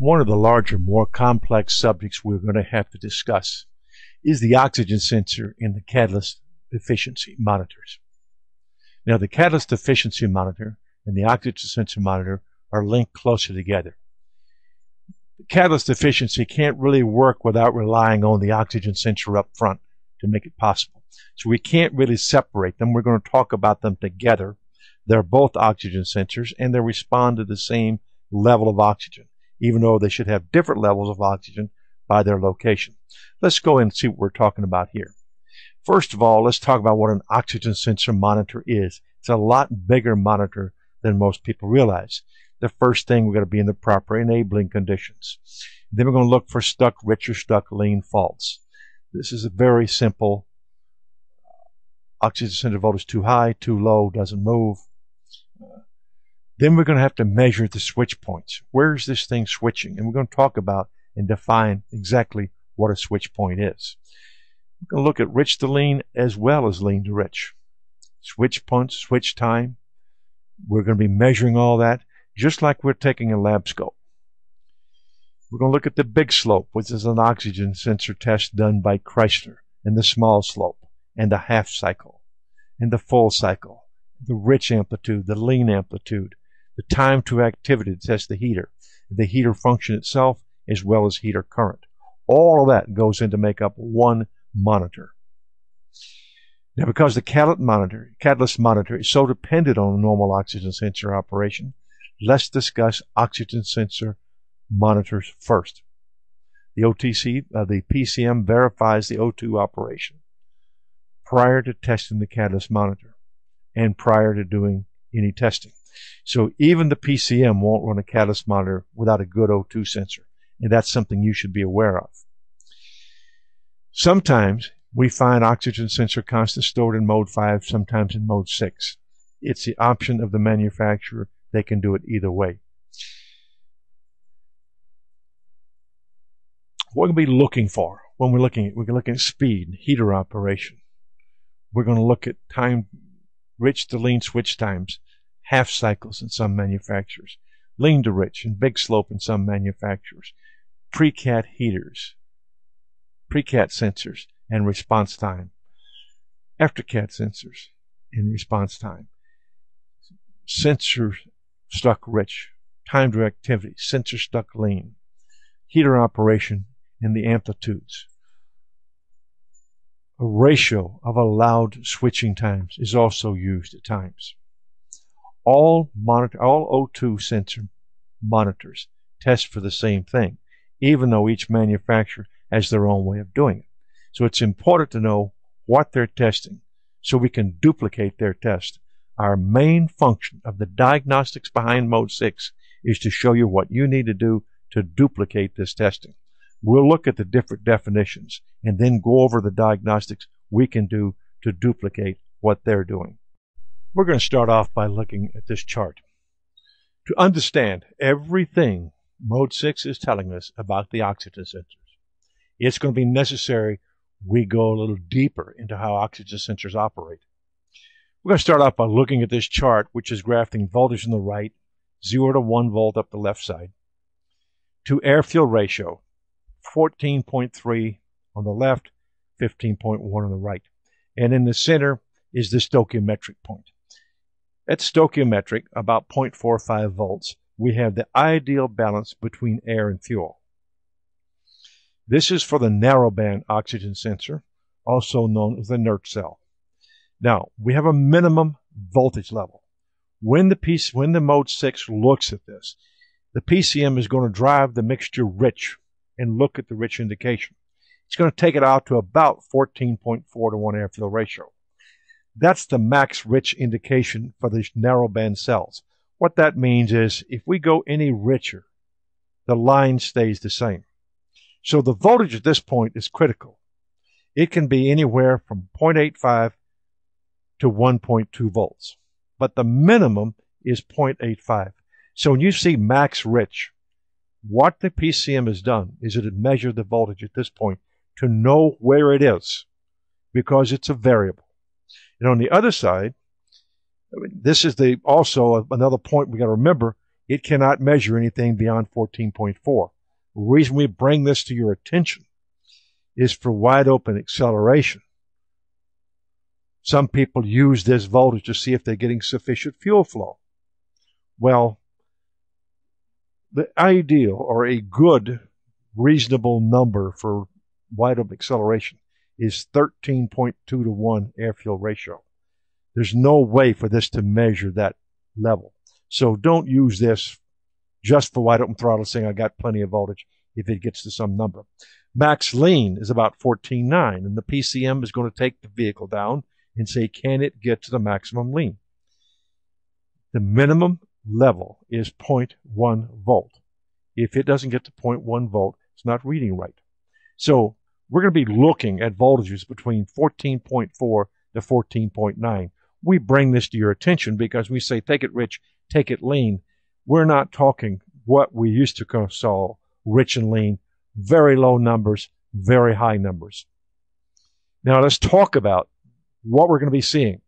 One of the larger, more complex subjects we're going to have to discuss is the oxygen sensor in the catalyst efficiency monitors. Now, the catalyst efficiency monitor and the oxygen sensor monitor are linked closer together. The catalyst efficiency can't really work without relying on the oxygen sensor up front to make it possible. So we can't really separate them. We're going to talk about them together. They're both oxygen sensors and they respond to the same level of oxygen even though they should have different levels of oxygen by their location. Let's go and see what we're talking about here. First of all, let's talk about what an oxygen sensor monitor is. It's a lot bigger monitor than most people realize. The first thing we're going to be in the proper enabling conditions. Then we're going to look for stuck rich or stuck lean faults. This is a very simple oxygen sensor voltage too high, too low, doesn't move. Then we're going to have to measure the switch points. Where is this thing switching? And we're going to talk about and define exactly what a switch point is. We're going to look at rich to lean as well as lean to rich. Switch points, switch time. We're going to be measuring all that just like we're taking a lab scope. We're going to look at the big slope, which is an oxygen sensor test done by Chrysler, and the small slope, and the half cycle, and the full cycle, the rich amplitude, the lean amplitude, the time to activity to test the heater, the heater function itself, as well as heater current. All of that goes in to make up one monitor. Now, because the catalyst monitor, catalyst monitor is so dependent on normal oxygen sensor operation, let's discuss oxygen sensor monitors first. The OTC, uh, the PCM verifies the O2 operation prior to testing the catalyst monitor and prior to doing any testing. So even the PCM won't run a catalyst monitor without a good O2 sensor. And that's something you should be aware of. Sometimes we find oxygen sensor constant stored in mode 5, sometimes in mode 6. It's the option of the manufacturer. They can do it either way. What to be looking for when we're looking at, we're looking at speed, heater operation. We're going to look at time, rich to lean switch times half cycles in some manufacturers, lean to rich and big slope in some manufacturers, pre-cat heaters, pre-cat sensors and response time, after cat sensors in response time, sensor stuck rich, time to activity, sensor stuck lean, heater operation, and the amplitudes. A ratio of allowed switching times is also used at times all monitor all O2 sensor monitors test for the same thing, even though each manufacturer has their own way of doing it. So it's important to know what they're testing so we can duplicate their test. Our main function of the diagnostics behind Mode 6 is to show you what you need to do to duplicate this testing. We'll look at the different definitions and then go over the diagnostics we can do to duplicate what they're doing. We're going to start off by looking at this chart. To understand everything Mode 6 is telling us about the oxygen sensors, it's going to be necessary we go a little deeper into how oxygen sensors operate. We're going to start off by looking at this chart, which is graphing voltage on the right, 0 to 1 volt up the left side, to air fuel ratio, 14.3 on the left, 15.1 on the right. And in the center is the stoichiometric point. At stoichiometric, about 0.45 volts, we have the ideal balance between air and fuel. This is for the narrowband oxygen sensor, also known as the Nernst cell. Now, we have a minimum voltage level. When the piece, when the mode 6 looks at this, the PCM is going to drive the mixture rich and look at the rich indication. It's going to take it out to about 14.4 to 1 air fuel ratio. That's the max rich indication for these narrowband cells. What that means is if we go any richer, the line stays the same. So the voltage at this point is critical. It can be anywhere from 0.85 to 1.2 volts, but the minimum is 0.85. So when you see max rich, what the PCM has done is it has measured the voltage at this point to know where it is because it's a variable. And on the other side, this is the also another point we got to remember it cannot measure anything beyond 14.4. The reason we bring this to your attention is for wide open acceleration. Some people use this voltage to see if they're getting sufficient fuel flow. Well, the ideal or a good reasonable number for wide open acceleration is 13.2 to 1 air fuel ratio. There's no way for this to measure that level. So don't use this just for wide open throttle saying I got plenty of voltage if it gets to some number. Max lean is about 14.9 and the PCM is going to take the vehicle down and say can it get to the maximum lean. The minimum level is 0.1 volt. If it doesn't get to 0.1 volt, it's not reading right. So we're going to be looking at voltages between 14.4 to 14.9. We bring this to your attention because we say take it rich, take it lean. We're not talking what we used to call rich and lean, very low numbers, very high numbers. Now let's talk about what we're going to be seeing.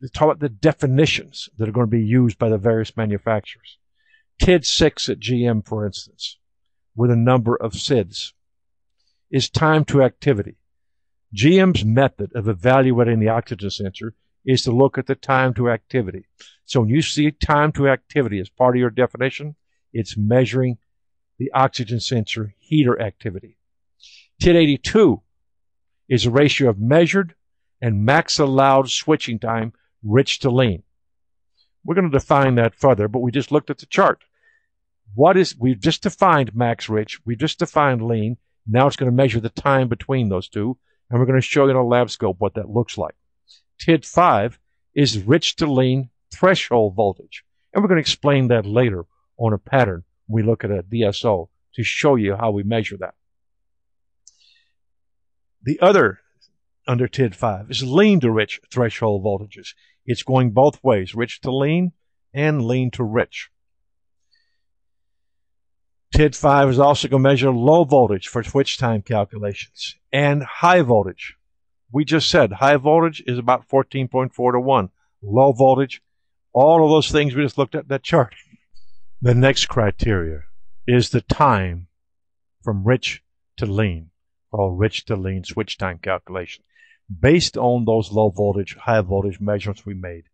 Let's talk about the definitions that are going to be used by the various manufacturers. TID 6 at GM, for instance, with a number of SIDS, is time to activity. GM's method of evaluating the oxygen sensor is to look at the time to activity. So when you see time to activity as part of your definition, it's measuring the oxygen sensor heater activity. TID 82 is a ratio of measured and max allowed switching time rich to lean. We're going to define that further, but we just looked at the chart. What is, we've just defined max rich, we've just defined lean. Now it's going to measure the time between those two, and we're going to show you in a lab scope what that looks like. TID 5 is rich to lean threshold voltage, and we're going to explain that later on a pattern we look at a DSO to show you how we measure that. The other under TID 5 is lean to rich threshold voltages. It's going both ways, rich to lean and lean to rich. TID 5 is also going to measure low voltage for switch time calculations and high voltage. We just said high voltage is about 14.4 to 1. Low voltage, all of those things we just looked at that chart. The next criteria is the time from rich to lean, or rich to lean switch time calculation, based on those low voltage, high voltage measurements we made.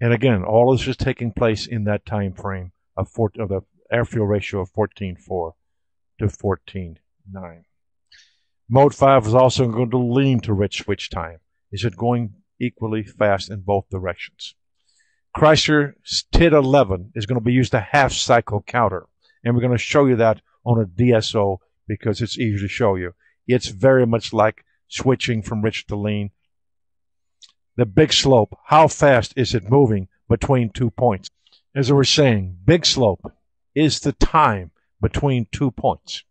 And again, all of this is taking place in that time frame of, four, of the air fuel ratio of 14.4 to 14.9. Mode 5 is also going to lean to rich switch time. Is it going equally fast in both directions? Chrysler TID 11 is going to be used a half cycle counter. And we're going to show you that on a DSO because it's easy to show you. It's very much like switching from rich to lean. The big slope, how fast is it moving between two points? As was saying, big slope is the time between two points.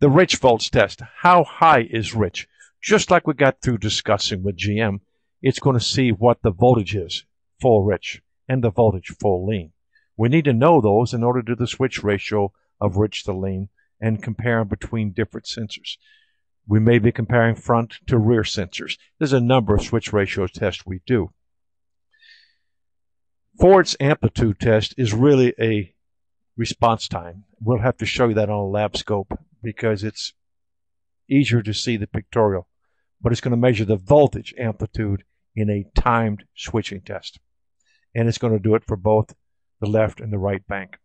The rich volts test, how high is rich? Just like we got through discussing with GM, it's going to see what the voltage is, full rich, and the voltage full lean. We need to know those in order to do the switch ratio of rich to lean and compare between different sensors. We may be comparing front to rear sensors. There's a number of switch ratio tests we do. Ford's amplitude test is really a response time. We'll have to show you that on a lab scope because it's easier to see the pictorial. But it's going to measure the voltage amplitude in a timed switching test. And it's going to do it for both the left and the right bank.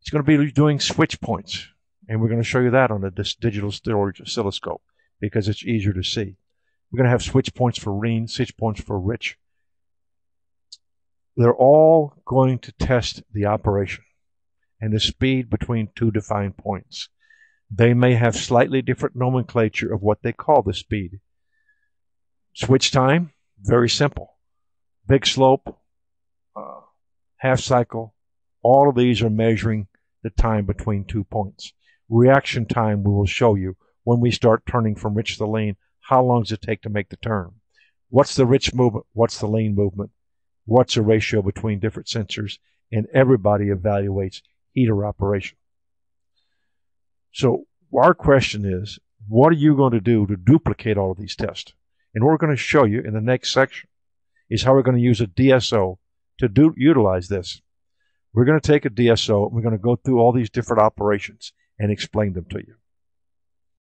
It's going to be doing switch points. And we're going to show you that on a digital storage oscilloscope because it's easier to see. We're going to have switch points for lean, switch points for rich, they're all going to test the operation and the speed between two defined points. They may have slightly different nomenclature of what they call the speed. Switch time, very simple. Big slope, uh, half cycle, all of these are measuring the time between two points. Reaction time we will show you when we start turning from rich to lean. How long does it take to make the turn? What's the rich movement? What's the lean movement? What's the ratio between different sensors, and everybody evaluates heater operation. So our question is, what are you going to do to duplicate all of these tests? And we're going to show you in the next section is how we're going to use a DSO to do, utilize this. We're going to take a DSO and we're going to go through all these different operations and explain them to you.